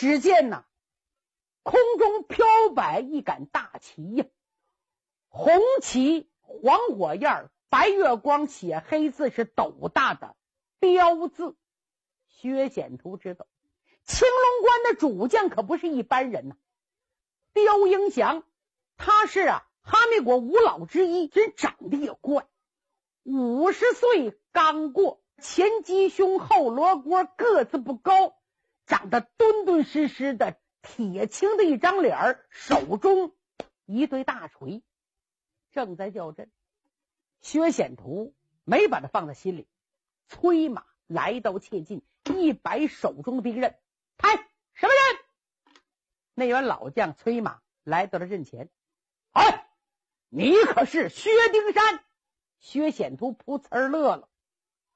只见呐，空中飘摆一杆大旗呀，红旗黄火焰，白月光写黑字是斗大的雕字。薛显图知道，青龙关的主将可不是一般人呐。刁英祥，他是啊哈密国五老之一，人长得也怪，五十岁刚过。前鸡胸后罗锅，个子不高，长得敦敦实实的，铁青的一张脸儿，手中一对大锤，正在叫阵。薛显图没把他放在心里，催马来到切近，一摆手中兵刃，开什么人？那员老将催马来到了阵前，哎，你可是薛丁山？薛显图噗呲乐了。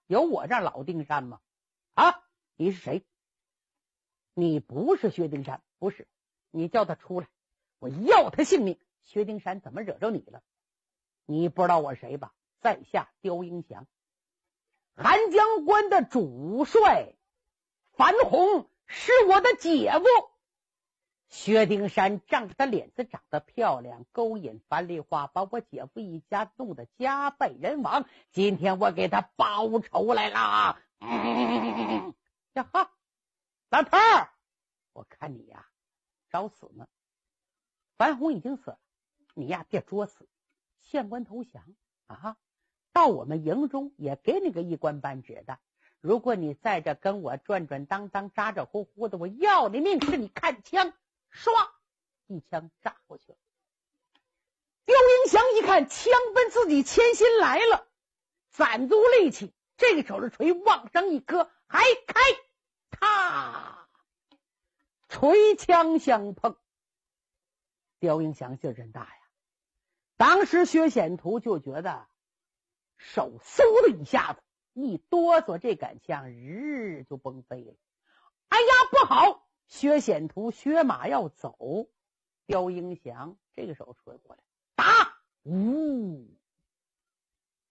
有我这老丁山吗？啊，你是谁？你不是薛丁山，不是。你叫他出来，我要他性命。薛丁山怎么惹着你了？你不知道我谁吧？在下刁英祥，韩江关的主帅樊红是我的姐夫。薛丁山仗着他脸子长得漂亮，勾引樊梨花，把我姐夫一家弄得家败人亡。今天我给他报仇来了。呀哈，老头儿，我看你呀，找死呢！樊红已经死了，你呀别作死，县官投降啊！到我们营中也给你个一官半职的。如果你在这跟我转转当当、咋咋呼呼的，我要你命！是你看枪。唰，一枪炸过去了。刁英祥一看枪奔自己前心来了，攒足力气，这个手的锤往上一磕，还开，啪，锤枪相碰。刁英祥劲儿真大呀！当时薛显图就觉得手嗖的一下子一哆嗦，这杆枪日就崩飞了。哎呀，不好！薛显图薛马要走，刁英祥这个手锤过来打，呜，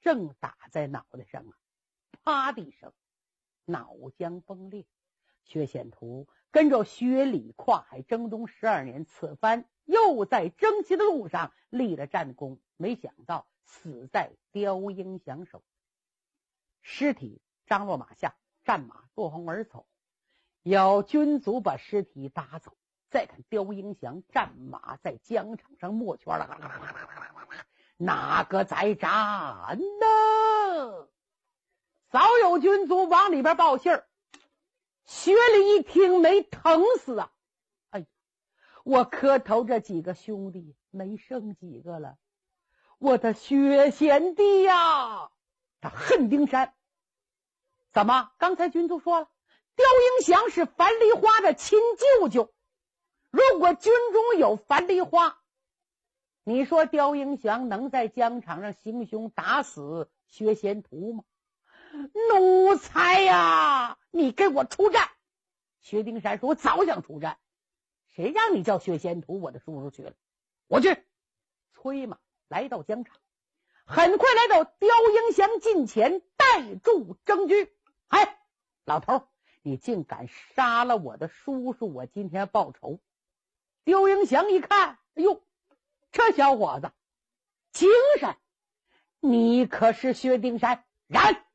正打在脑袋上啊，啪的一声，脑浆崩裂。薛显图跟着薛礼跨海征东十二年，此番又在征西的路上立了战功，没想到死在刁英祥手，尸体张落马下，战马落荒而走。有军卒把尸体打走，再看刁英祥战马在疆场上没圈了，哪个在战呢？早有军卒往里边报信儿。薛礼一听，没疼死啊！哎，我磕头这几个兄弟没剩几个了，我的薛贤弟呀，他恨丁山。怎么？刚才军卒说了。刁英祥是樊梨花的亲舅舅，如果军中有樊梨花，你说刁英祥能在疆场上行凶打死薛贤图吗？奴才呀，你给我出战！薛丁山说：“我早想出战，谁让你叫薛仙图我的叔叔去了？我去。”催马来到疆场，很快来到刁英祥近前，带住征军。哎，老头。你竟敢杀了我的叔叔！我今天报仇。刁英祥一看，哎呦，这小伙子精神！你可是薛丁山？然。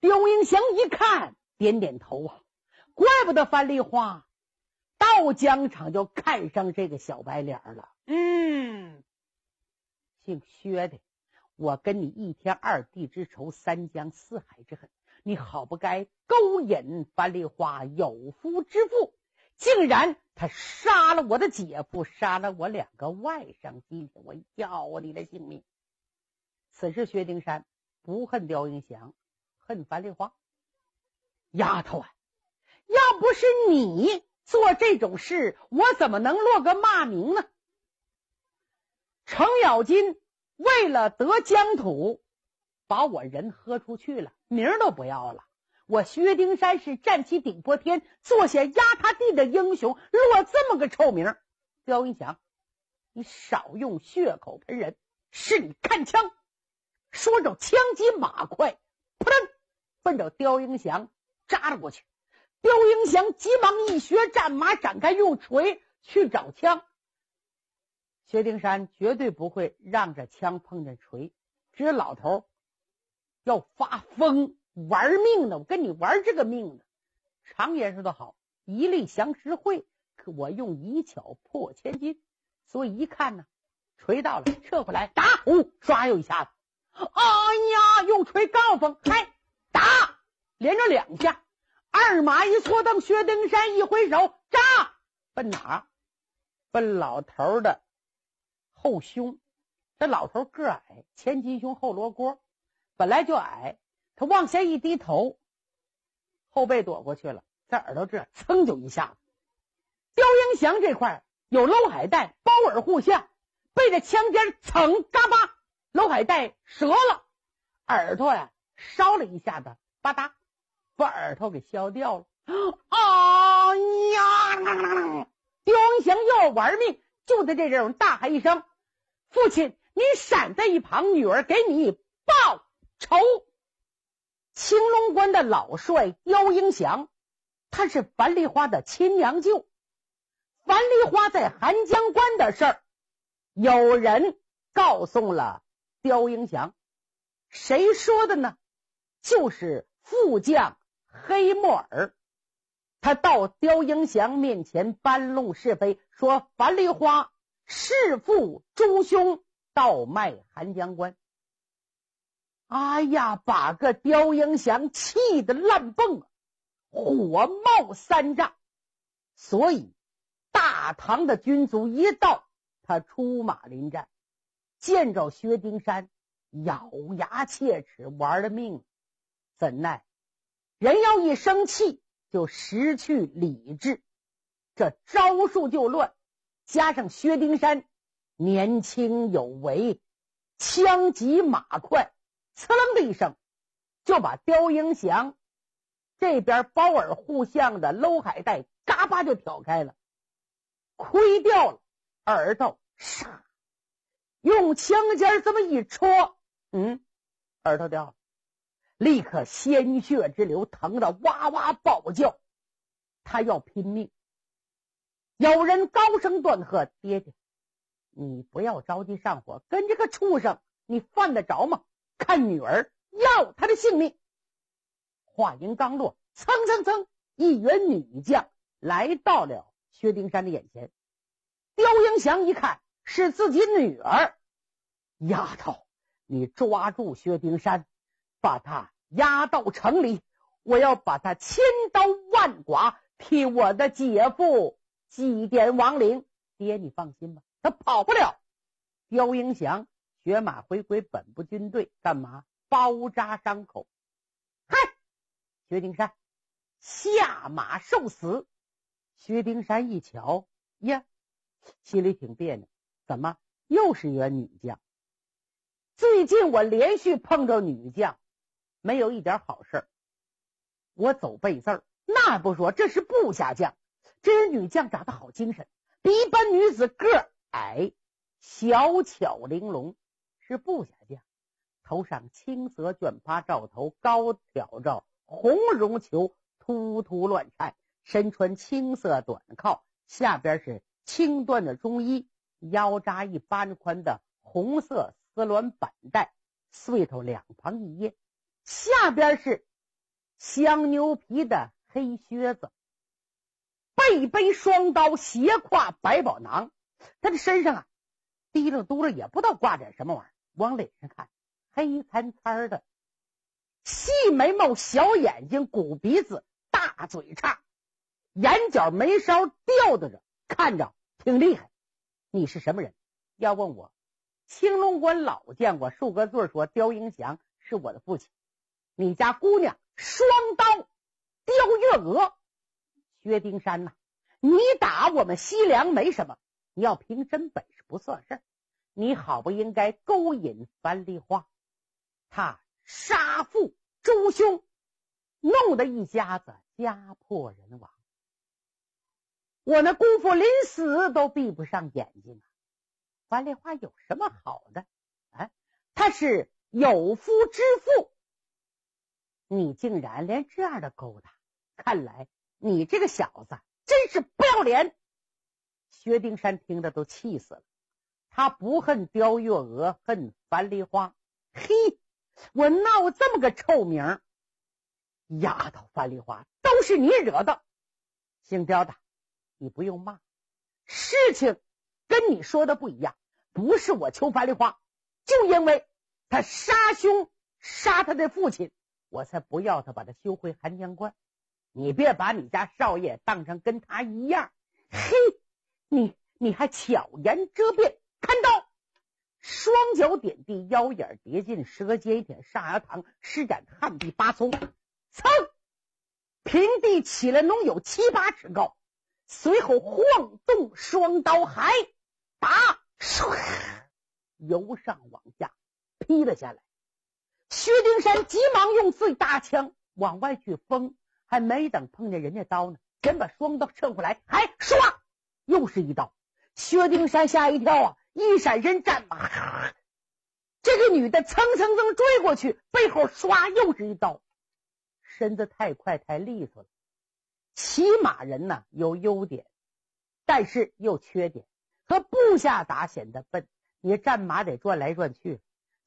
刁英祥一看，点点头啊，怪不得樊梨花到疆场就看上这个小白脸了。嗯，姓薛的，我跟你一天二地之仇，三江四海之恨。你好不该勾引樊梨花有夫之妇，竟然他杀了我的姐夫，杀了我两个外甥，今天我要你的性命！此时薛丁山不恨刁英祥，恨樊梨花。丫头啊，要不是你做这种事，我怎么能落个骂名呢？程咬金为了得疆土。把我人喝出去了，名都不要了。我薛丁山是战旗顶破天，坐下压他地的英雄，落这么个臭名。刁云祥，你少用血口喷人，是你看枪。说着，枪急马快，奔着刁英祥扎了过去。刁英祥急忙一学战马，展开用锤去找枪。薛丁山绝对不会让这枪碰着锤，这老头要发疯玩命的，我跟你玩这个命的。常言说的好，一力降十会，可我用一巧破千金。所以一看呢，锤到了，撤回来打，呜，刷又一下子，哎呀，用锤告风，嗨，打，连着两下，二马一错蹬，薛丁山一挥手，扎，奔哪？奔老头的。后胸，这老头个矮，前金胸后罗锅，本来就矮，他往下一低头，后背躲过去了，在耳朵这噌就一下子。刁英祥这块有搂海带包耳护下，被这枪尖蹭嘎巴，搂海带折了，耳朵呀烧了一下子，吧嗒把耳朵给削掉了。啊呀！刁英祥要玩命，就在这阵大喊一声。父亲，你闪在一旁，女儿给你报仇。青龙关的老帅刁英祥，他是樊梨花的亲娘舅。樊梨花在寒江关的事儿，有人告诉了刁英祥。谁说的呢？就是副将黑木耳。他到刁英祥面前搬弄是非，说樊梨花。弑父诛兄，倒卖寒江关。哎呀，把个刁英祥气得烂蹦，火冒三丈。所以大唐的军卒一到，他出马临战，见着薛丁山，咬牙切齿，玩了命。怎奈。人要一生气，就失去理智，这招数就乱。加上薛丁山年轻有为，枪急马快，呲楞的一声就把刁英祥这边包耳护相的搂海带嘎巴就挑开了，亏掉了。耳朵，唰，用枪尖这么一戳，嗯，耳朵掉了，立刻鲜血直流，疼得哇哇暴叫，他要拼命。有人高声断喝：“爹爹，你不要着急上火，跟这个畜生你犯得着吗？看女儿要他的性命！”话音刚落，蹭蹭蹭，一员女将来到了薛丁山的眼前。刁英祥一看是自己女儿，丫头，你抓住薛丁山，把他押到城里，我要把他千刀万剐，替我的姐夫。祭奠亡灵，爹，你放心吧，他跑不了。刁英祥学马回归本部军队，干嘛包扎伤口？嗨，薛丁山下马受死。薛丁山一瞧，呀，心里挺别扭，怎么又是一员女将？最近我连续碰着女将，没有一点好事我走背字儿，那不说，这是部下将。这人女将长得好精神，比一般女子个矮，小巧玲珑，是部下将。头上青色卷发罩头，高挑着红绒球，突突乱颤。身穿青色短靠，下边是青缎的中衣，腰扎一般宽的红色丝鸾板带，穗头两旁一掖，下边是香牛皮的黑靴子。背背双刀，斜挎百宝囊。他的身上啊，滴溜嘟溜，也不知道挂点什么玩意儿。往脸上看，黑参参的，细眉毛，小眼睛，鼓鼻子，大嘴叉，眼角眉梢吊着着，看着挺厉害。你是什么人？要问我，青龙关老将，我数个字说：刁英祥是我的父亲。你家姑娘双刀雕月娥。薛丁山呐，你打我们西凉没什么，你要凭真本事不算事儿。你好不应该勾引樊梨花，他杀父诛兄，弄得一家子家破人亡。我那姑父临死都闭不上眼睛啊！樊梨花有什么好的？啊，他是有夫之妇，你竟然连这样的勾搭，看来。你这个小子真是不要脸！薛丁山听着都气死了。他不恨刁月娥，恨樊梨花。嘿，我闹这么个臭名，丫头樊梨花都是你惹的。姓刁的，你不用骂，事情跟你说的不一样。不是我求樊梨花，就因为他杀兄杀他的父亲，我才不要他把他修回寒江关。你别把你家少爷当成跟他一样。嘿，你你还巧言遮辩。看刀双脚点地，腰眼叠进，舌尖一舔，上牙膛施展旱地拔葱，噌，平地起来，能有七八尺高。随后晃动双刀，还打，唰，由上往下劈了下来。薛丁山急忙用自己大枪往外去封，还没等碰见人家刀呢，先把双刀撤过来，还唰，又是一刀。薛丁山吓一跳啊！一闪身，战马，这个女的蹭蹭蹭追过去，背后唰又是一刀，身子太快太利索了。骑马人呢有优点，但是又缺点，和部下打显得笨。你战马得转来转去，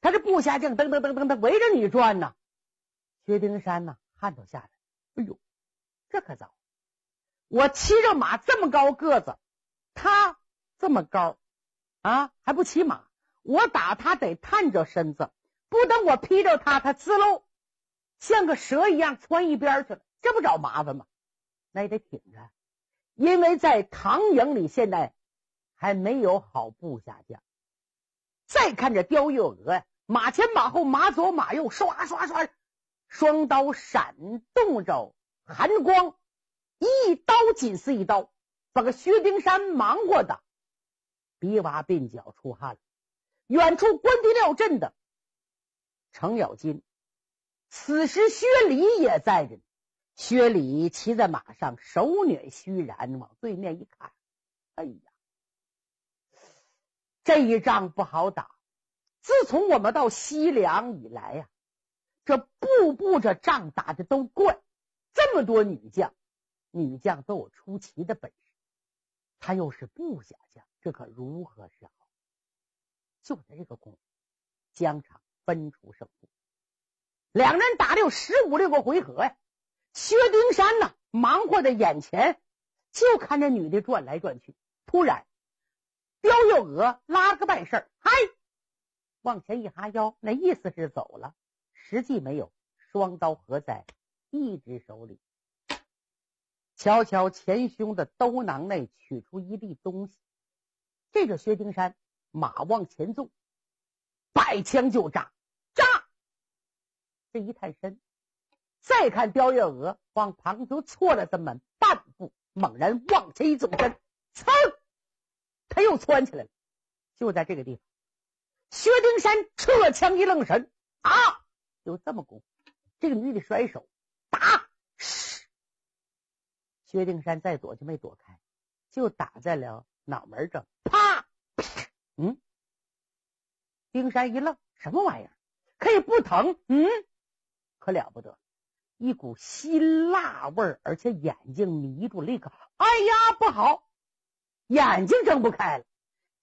他这部下正噔噔噔噔噔围着你转呢。薛丁山呢汗都下来，哎呦，这可糟！我骑着马这么高个子，他这么高。啊，还不骑马？我打他得探着身子，不等我劈着他，他滋喽，像个蛇一样窜一边去了，这不找麻烦吗？那也得挺着，因为在唐营里现在还没有好部下将。再看这刁月娥呀，马前马后，马左马右，唰唰唰，双刀闪动着寒光，一刀紧似一刀，把个薛丁山忙活的。鼻洼鬓角出汗了。远处关帝庙镇的程咬金，此时薛礼也在着。薛礼骑在马上，手捻虚髯，往对面一看，哎呀，这一仗不好打。自从我们到西凉以来呀，这步步这仗打的都怪。这么多女将，女将都有出奇的本事，他又是部下将。这可如何是好？就在这个功夫，疆场分出胜负。两人打了有十五六个回合呀。薛丁山呢，忙活在眼前，就看这女的转来转去。突然，刁月娥拉个半身嗨，往前一哈腰，那意思是走了，实际没有，双刀合在一只手里，悄悄前胸的兜囊内取出一粒东西。这个薛丁山马往前纵，摆枪就扎，扎！这一探身，再看刁月娥往旁就错了这么半步，猛然往前一纵身，噌，他又窜起来了。就在这个地方，薛丁山撤枪一愣神，啊！就这么功夫，这个女的甩手打，薛丁山再躲就没躲开，就打在了脑门这。啪！嗯，丁山一愣，什么玩意儿？可以不疼？嗯，可了不得，一股辛辣味儿，而且眼睛迷住，立刻，哎呀，不好，眼睛睁不开了。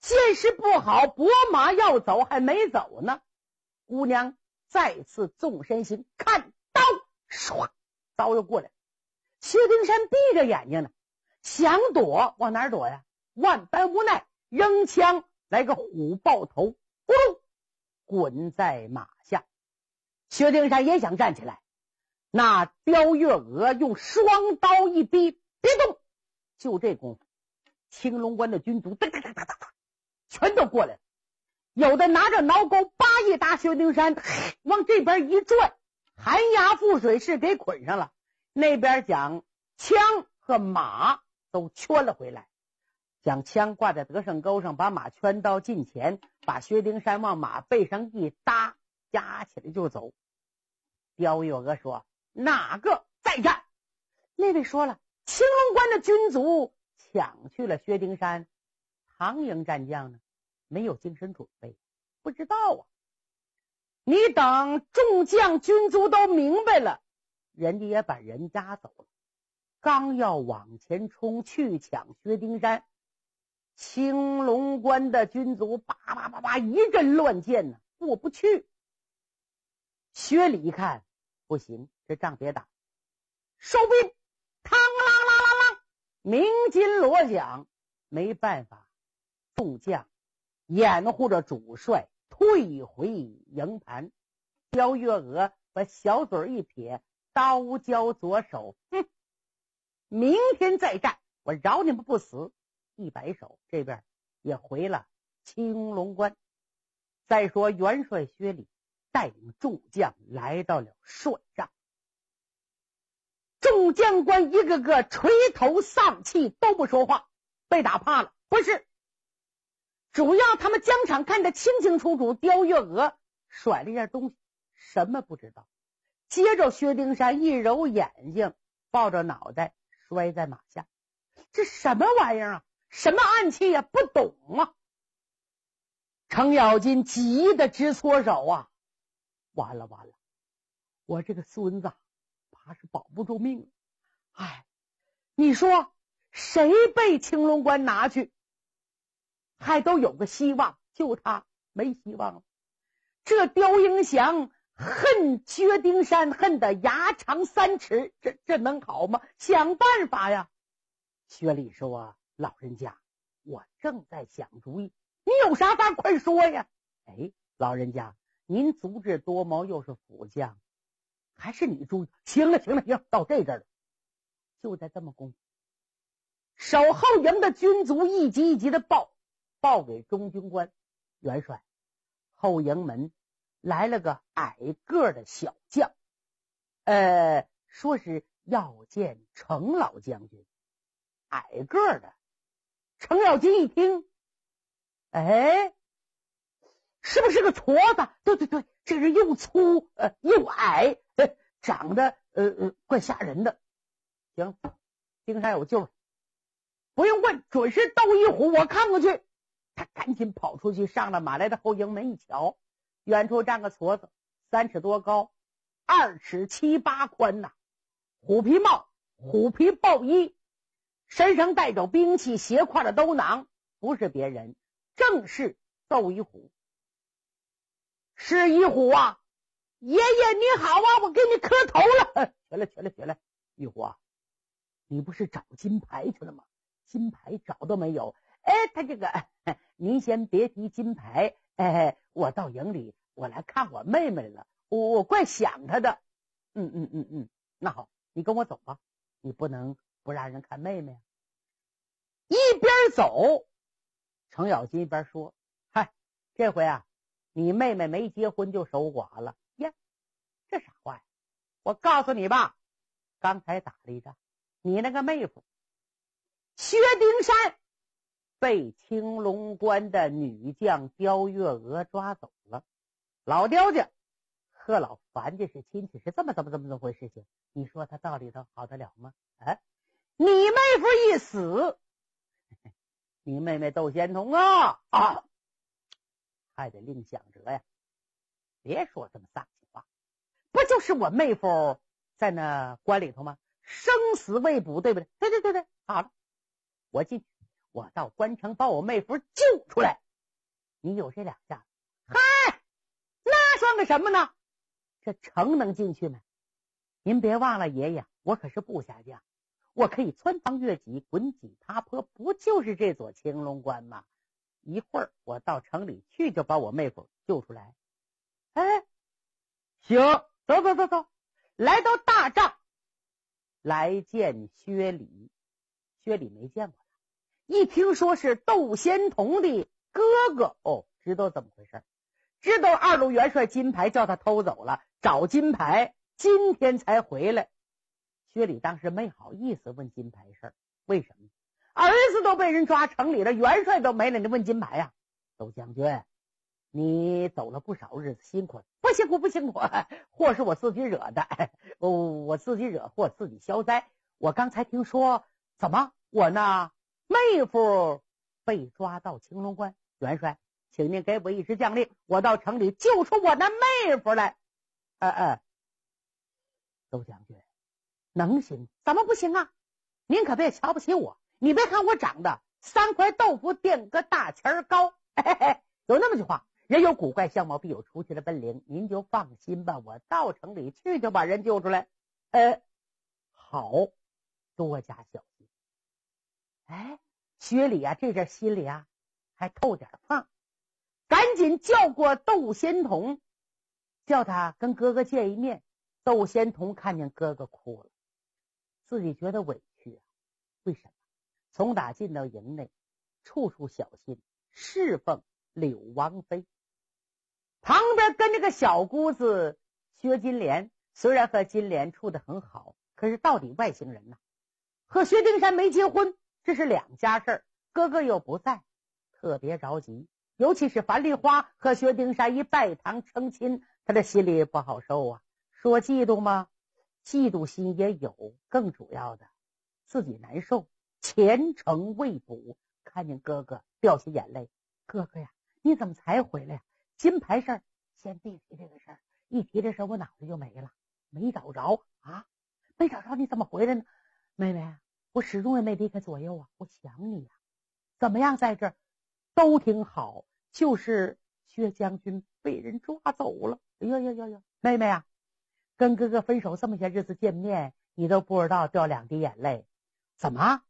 见势不好，拨马要走，还没走呢。姑娘再次纵身行，看刀，唰，刀又过来。薛丁山闭着眼睛呢，想躲，往哪躲呀？万般无奈。扔枪来个虎抱头，咕噜滚在马下。薛丁山也想站起来，那刁月娥用双刀一逼，别动。就这功夫，青龙关的军卒哒哒哒哒哒哒，全都过来了。有的拿着挠钩，叭一搭薛丁山，往这边一拽，寒崖覆水是给捆上了。那边将枪和马都圈了回来。将枪挂在得胜钩上，把马圈到近前，把薛丁山往马背上一搭，夹起来就走。刁月娥说：“哪个再战？”那位说了：“青龙关的军卒抢去了薛丁山，唐营战将呢，没有精神准备，不知道啊。你等众将军卒都明白了，人家也把人家走了。刚要往前冲去抢薛丁山，青龙关的军卒叭叭叭叭一阵乱箭呢，过不去。薛礼一看不行，这仗别打，收兵，嘡啷啷啷啷，鸣金锣响，没办法，众将掩护着主帅退回营盘。刁月娥把小嘴一撇，刀交左手，哼，明天再战，我饶你们不死。一摆手，这边也回了青龙关。再说元帅薛礼。带领众将来到了帅帐，众将官一个个垂头丧气，都不说话，被打怕了。不是，主要他们疆场看得清清楚楚。刁月娥甩了一下东西，什么不知道。接着薛丁山一揉眼睛，抱着脑袋摔在马下。这什么玩意儿啊？什么暗器呀？不懂啊！程咬金急得直搓手啊！完了完了，我这个孙子怕是保不住命了。哎，你说谁被青龙关拿去，还都有个希望，就他没希望了。这刁英祥恨薛丁山恨得牙长三尺，这这能好吗？想办法呀！薛礼说：“老人家，我正在想主意，你有啥法？快说呀！”哎，老人家。您足智多谋，又是辅将，还是你主意？行了，行了，行，到这阵了，就在这么功夫，守后营的军卒一级一级的报报给中军官元帅，后营门来了个矮个的小将，呃，说是要见程老将军，矮个的。程咬金一听，哎。是不是个矬子？对对对，这人又粗呃又矮，长得呃呃怪吓人的。行，丁山有救了，不用问，准是窦一虎。我看过去，他赶紧跑出去，上了马来的后营门一瞧，远处站个矬子，三尺多高，二尺七八宽呐，虎皮帽，虎皮豹衣，身上带着兵器，斜挎着兜囊，不是别人，正是窦一虎。是一虎啊，爷爷你好啊，我给你磕头了。起来起来起来，玉虎啊，你不是找金牌去了吗？金牌找到没有？哎，他这个，您先别提金牌。哎，我到营里，我来看我妹妹了，我我怪想她的。嗯嗯嗯嗯，那好，你跟我走吧，你不能不让人看妹妹。一边走，程咬金一边说：“嗨，这回啊。”你妹妹没结婚就守寡了呀？这啥话呀？我告诉你吧，刚才打了一仗，你那个妹夫薛丁山被青龙关的女将刁月娥抓走了。老刁家和老樊家是亲戚，是这么这么这么这么回事？情你说他道理头好得了吗？啊，你妹夫一死，你妹妹窦仙童啊啊！还得另想辙呀！别说这么丧气话，不就是我妹夫在那关里头吗？生死未卜，对不对？对对对对，好了，我进去，我到关城把我妹夫救出来。你有这两下，嗨，那算个什么呢？这城能进去吗？您别忘了，爷爷，我可是部下将，我可以穿堂越脊，滚井爬坡，不就是这座青龙关吗？一会儿我到城里去，就把我妹夫救出来。哎，行，走走走走，来到大帐，来见薛礼。薛礼没见过，一听说是窦仙童的哥哥，哦，知道怎么回事，知道二路元帅金牌叫他偷走了，找金牌，今天才回来。薛礼当时没好意思问金牌事儿，为什么？儿子都被人抓城里了，元帅都没了，你问金牌呀？窦将军，你走了不少日子，辛苦了。不辛苦，不辛苦，祸是我自己惹的，我我自己惹祸，自己消灾。我刚才听说，怎么我那妹夫被抓到青龙关？元帅，请您给我一支将令，我到城里救出我那妹夫来。呃呃，窦将军能行？怎么不行啊？您可别瞧不起我。你别看我长得三块豆腐垫个大钱儿高，嘿嘿，有那么句话，人有古怪相貌，必有出奇的本领。您就放心吧，我到城里去就把人救出来。呃，好，多加小心。哎，薛礼啊，这阵心里啊还透点放，赶紧叫过窦仙童，叫他跟哥哥见一面。窦仙童看见哥哥哭了，自己觉得委屈啊。为什么？从打进到营内，处处小心侍奉柳王妃。旁边跟着个小姑子薛金莲，虽然和金莲处的很好，可是到底外星人呐，和薛丁山没结婚，这是两家事儿。哥哥又不在，特别着急。尤其是樊梨花和薛丁山一拜堂成亲，他的心里不好受啊。说嫉妒吗？嫉妒心也有，更主要的，自己难受，前程未卜。看见哥哥掉下眼泪，哥哥呀，你怎么才回来呀？金牌事儿，先别提这个事儿，一提这事儿，我脑子就没了，没找着啊，没找着，你怎么回来呢？妹妹，我始终也没离开左右啊，我想你呀。怎么样，在这儿都挺好，就是薛将军被人抓走了。哎呦呦呦呦，妹妹啊！跟哥哥分手这么些日子见面，你都不知道掉两滴眼泪，怎么？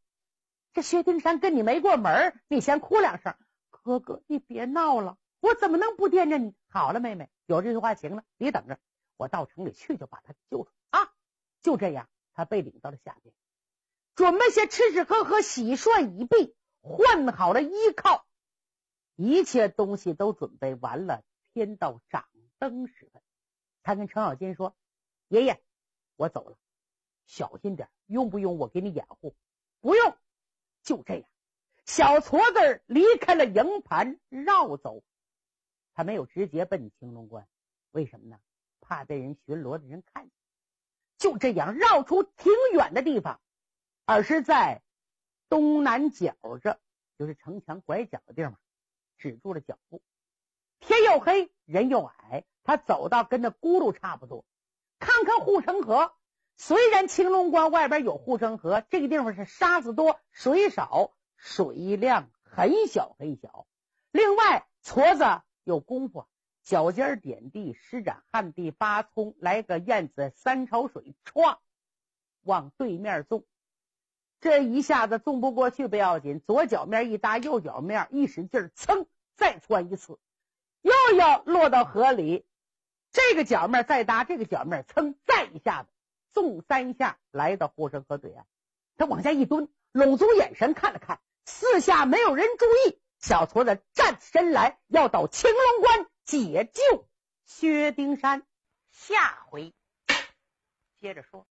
这薛丁山跟你没过门，你先哭两声。哥哥，你别闹了，我怎么能不惦着你？好了，妹妹，有这句话行了，你等着，我到城里去就把他救出来啊！就这样，他被领到了下边，准备些吃吃喝喝，洗涮已毕，换好了衣靠，一切东西都准备完了。天到掌灯时分，他跟程咬金说。爷爷，我走了，小心点，用不用我给你掩护？不用，就这样。小矬子离开了营盘，绕走，他没有直接奔青龙关，为什么呢？怕被人巡逻的人看见。就这样绕出挺远的地方，而是在东南角这，就是城墙拐角的地方，止住了脚步。天又黑，人又矮，他走到跟那轱辘差不多。看看护城河，虽然青龙关外边有护城河，这个地方是沙子多、水少，水量很小很小。另外，矬子有功夫，脚尖点地，施展旱地八葱，来个燕子三朝水，歘，往对面纵。这一下子纵不过去不要紧，左脚面一搭，右脚面一使劲，噌，再窜一次，又要落到河里。这个脚面再搭，这个脚面噌，再一下子，纵三下来到护城河对岸。他往下一蹲，拢足眼神看了看，四下没有人注意。小矬子站起身来，要到青龙关解救薛丁山。下回接着说。